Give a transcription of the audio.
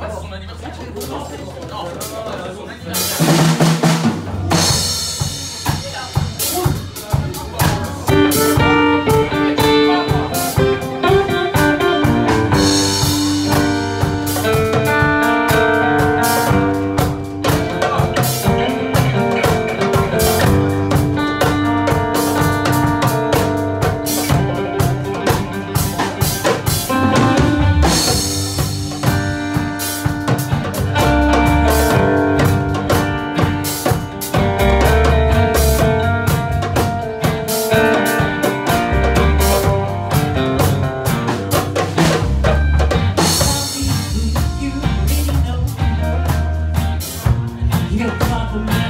Was ist denn die Bezeichnung? man.